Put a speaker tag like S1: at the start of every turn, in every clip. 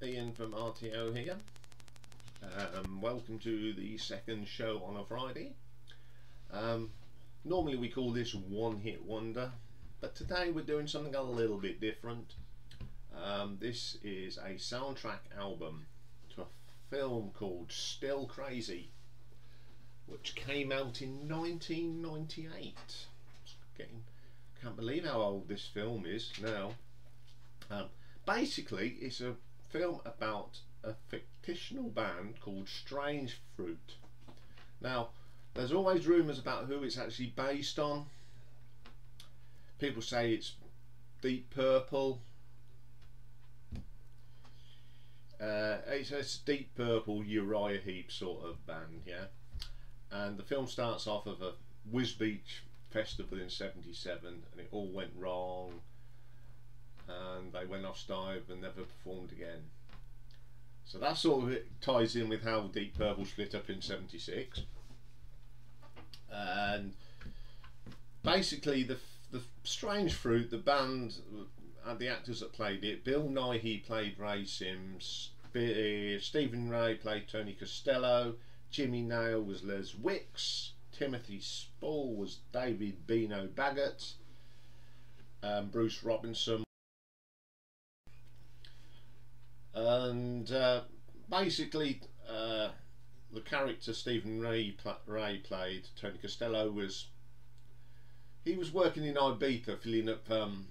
S1: Tio here. Um, welcome to the second show on a Friday. Um, normally we call this one hit wonder, but today we're doing something a little bit different. Um, this is a soundtrack album to a film called Still Crazy, which came out in 1998. Getting, can't believe how old this film is now. Um, basically, it's a film about a fictional band called Strange Fruit. Now, there's always rumours about who it's actually based on. People say it's Deep Purple. Uh, it's a Deep Purple Uriah Heep sort of band, yeah. And the film starts off of a Wisbech festival in 77 and it all went wrong and they went off Stive and never performed again. So that sort of ties in with how Deep Purple split up in '76, and basically the the Strange Fruit, the band, and the actors that played it. Bill Nighy played Ray Sims. Stephen Rea played Tony Costello. Jimmy Nail was Les Wicks. Timothy Spall was David Beano Baggot. Um, Bruce Robinson and uh, basically uh, the character Stephen Rea, Rea played Tony Costello was he was working in Ibiza filling up um,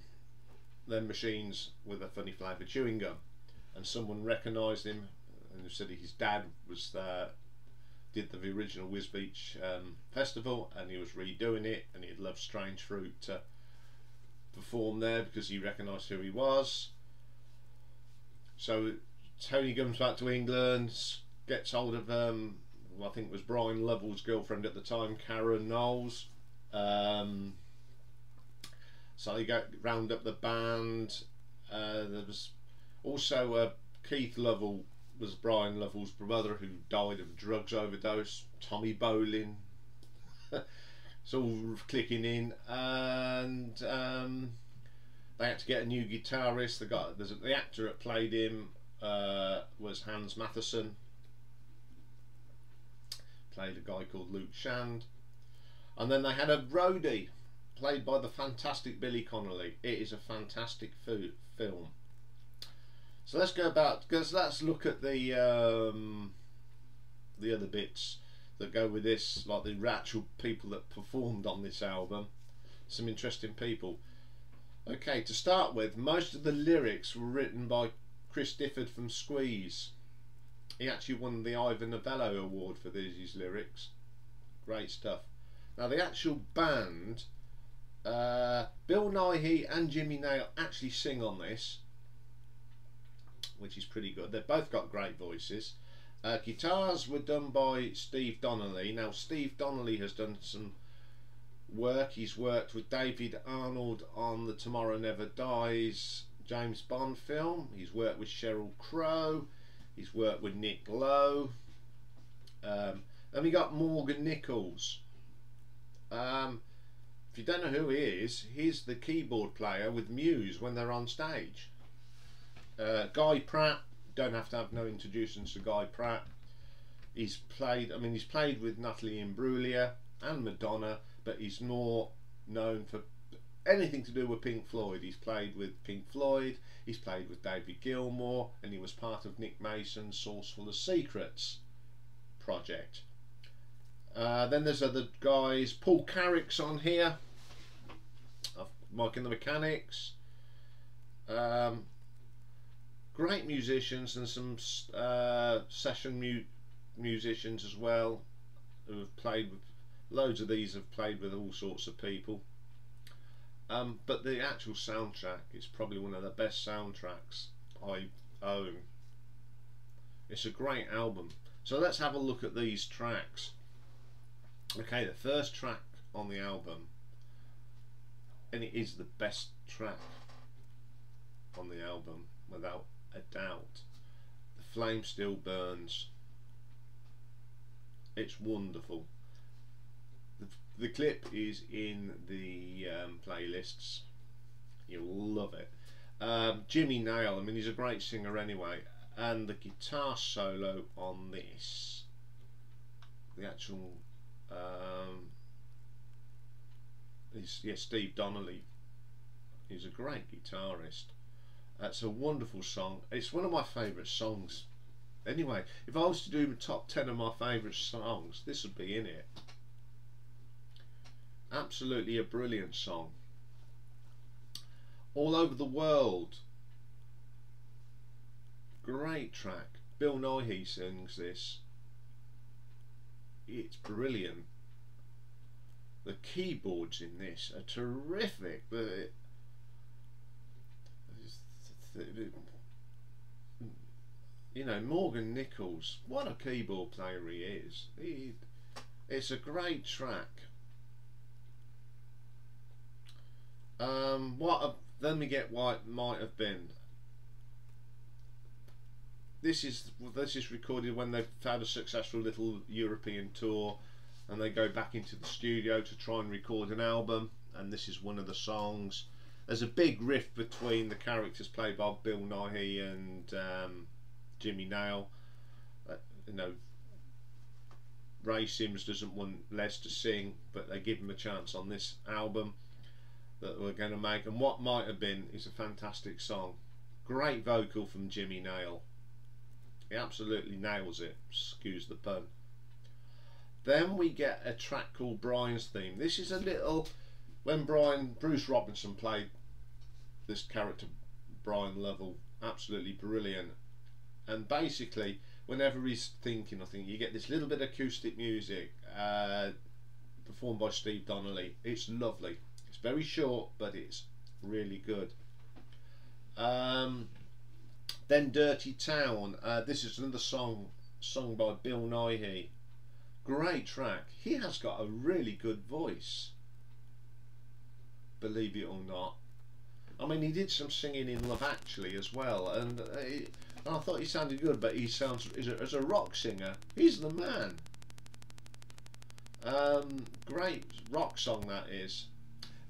S1: their machines with a funny flavour chewing gum. And someone recognised him and said his dad was there did the original Wisbech um, festival and he was redoing it and he'd love Strange Fruit to perform there because he recognised who he was. So Tony comes back to England, gets hold of um, I think it was Brian Lovell's girlfriend at the time, Karen Knowles. Um, so they go round up the band. Uh, there was also uh, Keith Lovell was Brian Lovell's brother who died of drugs overdose. Tommy Bolin. it's all clicking in, and um, they had to get a new guitarist. The guy, there's the actor that played him uh, was Hans Matheson. Played a guy called Luke Shand, and then they had a roadie played by the fantastic Billy Connolly. It is a fantastic film. So let's go about because let's look at the um, the other bits that go with this, like the actual people that performed on this album. Some interesting people. Okay, to start with, most of the lyrics were written by Chris Difford from Squeeze. He actually won the Ivor Novello Award for these lyrics. Great stuff. Now, the actual band, uh, Bill Nighy and Jimmy Nail actually sing on this, which is pretty good. They've both got great voices. Uh, guitars were done by Steve Donnelly. Now, Steve Donnelly has done some work. He's worked with David Arnold on the Tomorrow Never Dies James Bond film. He's worked with Sheryl Crow. He's worked with Nick Lowe. Um, then we got Morgan Nicholls. Um, if you don't know who he is, he's the keyboard player with Muse when they're on stage. Uh, Guy Pratt, don't have to have no introductions to Guy Pratt. He's played, I mean, he's played with Natalie Imbruglia and Madonna, but he's more known for anything to do with Pink Floyd. He's played with Pink Floyd, he's played with David Gilmour, and he was part of Nick Mason's Saucerful of Secrets project. Uh, then there's other guys. Paul Carrack's on here, Mike and the Mechanics. Um, great musicians and some uh, session mu musicians as well who have played with loads of these have played with all sorts of people um, but the actual soundtrack is probably one of the best soundtracks I own. It's a great album. So let's have a look at these tracks. Okay the first track on the album and it is the best track on the album without a doubt. The flame still burns. It's wonderful the clip is in the um, playlists. You'll love it. Um, Jimmy Nail, I mean, he's a great singer anyway. and the guitar solo on this, the actual, um, is yeah, Steve Donnelly. He's a great guitarist. That's a wonderful song. It's one of my favourite songs. Anyway, if I was to do the top 10 of my favourite songs, this would be in it. Absolutely a brilliant song. All over the world. Great track. Bill Nighy sings this. It's brilliant. The keyboards in this are terrific. The, you know Morgan Nicholls, what a keyboard player he is he, it's a great track um, what a, then we get what might have been. This is this is recorded when they've had a successful little European tour and they go back into the studio to try and record an album and this is one of the songs. There's a big rift between the characters played by Bill Nighy and um, Jimmy Nail. Uh, you know, Ray Sims doesn't want Les to sing, but they give him a chance on this album that we're going to make. And what might have been is a fantastic song. Great vocal from Jimmy Nail. He absolutely nails it. Excuse the pun. Then we get a track called Brian's Theme. This is a little when Brian Bruce Robinson played this character Brian Lovell absolutely brilliant and basically whenever he's thinking I think you get this little bit of acoustic music uh, performed by Steve Donnelly it's lovely it's very short but it's really good um, then Dirty Town uh, this is another song sung by Bill Nighy great track he has got a really good voice believe it or not I mean, he did some singing in Love Actually as well, and, uh, he, and I thought he sounded good. But he sounds as a, as a rock singer, he's the man. Um, great rock song that is.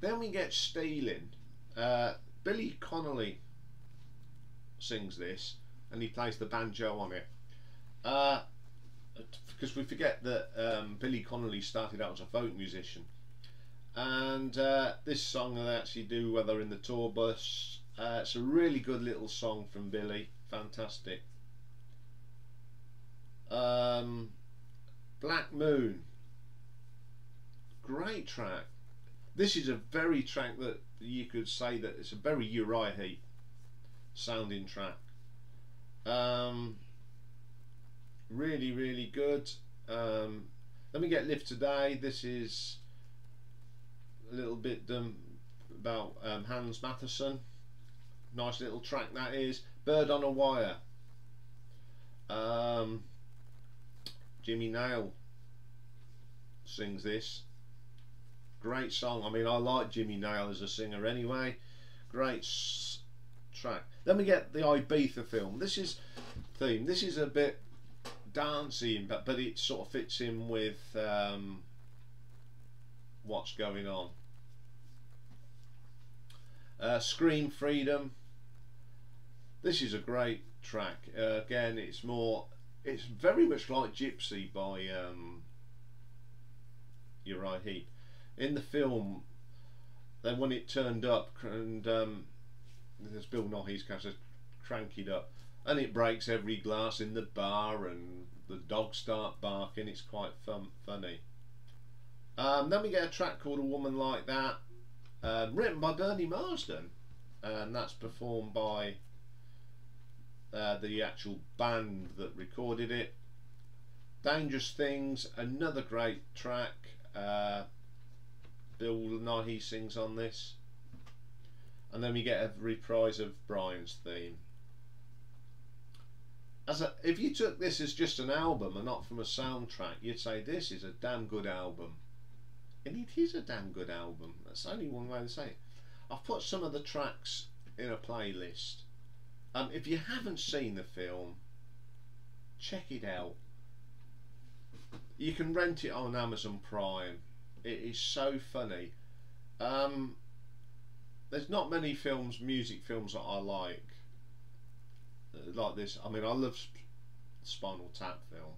S1: Then we get Stealing. Uh, Billy Connolly sings this, and he plays the banjo on it. Uh, because we forget that um, Billy Connolly started out as a folk musician. And uh, this song they actually do whether in the tour bus. Uh, it's a really good little song from Billy. Fantastic. Um, Black Moon. Great track this is a very track that you could say that it's a very Uriah Heep sounding track um, really really good um, let me get Live Today this is a little bit um, about um, Hans Matheson. Nice little track that is. Bird on a Wire. Um, Jimmy Nail sings this. Great song. I mean, I like Jimmy Nail as a singer anyway. Great track. Then we get the Ibiza film. This is theme. This is a bit dancing, but but it sort of fits in with um, what's going on. Uh, Scream Freedom. This is a great track. Uh, again, it's more. It's very much like Gypsy by um, Uriah Heep. In the film, then when it turned up, and um, there's Bill Nighy's character crank it up, and it breaks every glass in the bar, and the dogs start barking. It's quite fun, funny. Um, then we get a track called A Woman Like That, um, written by Bernie Marsden, and that's performed by uh, the actual band that recorded it. Dangerous Things, another great track. Uh, Bill Nighy sings on this. And then we get a reprise of Brian's theme. As a, if you took this as just an album and not from a soundtrack, you'd say this is a damn good album and it is a damn good album. That's only one way to say it. I've put some of the tracks in a playlist. Um, if you haven't seen the film, check it out. You can rent it on Amazon Prime. It is so funny. Um, there's not many films, music films that I like. uh, like this. I mean, I love Spinal Tap film.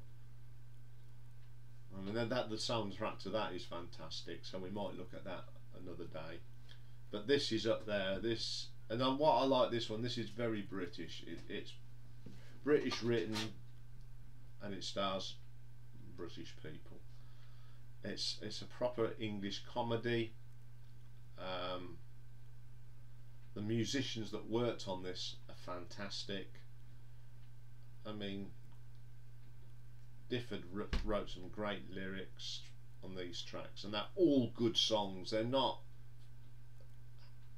S1: I mean, that, that the soundtrack to that is fantastic. So we might look at that another day. But this is up there. This and then what I like this one. This is very British. It, it's British written, and it stars British people. It's it's a proper English comedy. Um, the musicians that worked on this are fantastic. I mean, Difford wrote some great lyrics on these tracks, and they're all good songs. They're not,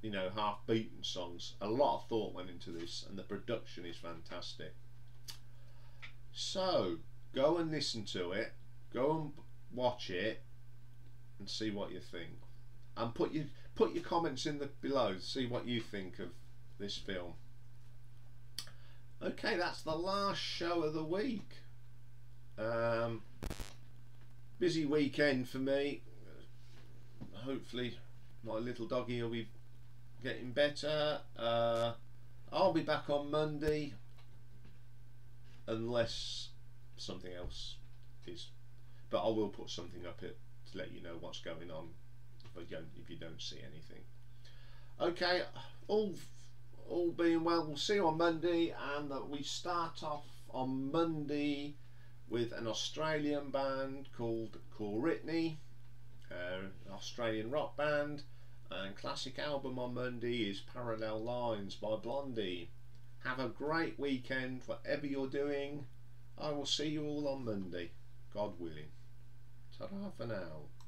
S1: you know, half-beaten songs. A lot of thought went into this, and the production is fantastic. So, go and listen to it. Go and watch it, and see what you think. And put your put your comments in the below. See what you think of this film. Okay, that's the last show of the week. Um, busy weekend for me. Hopefully, my little doggy will be getting better. Uh, I'll be back on Monday, unless something else is. But I will put something up it to let you know what's going on if if you don't see anything. Okay, all all being well, we'll see you on Monday, and that we start off on Monday with an Australian band called Koritni, uh, Australian rock band, and classic album on Monday is Parallel Lines by Blondie. Have a great weekend, whatever you're doing. I will see you all on Monday, God willing. Ta-da for now.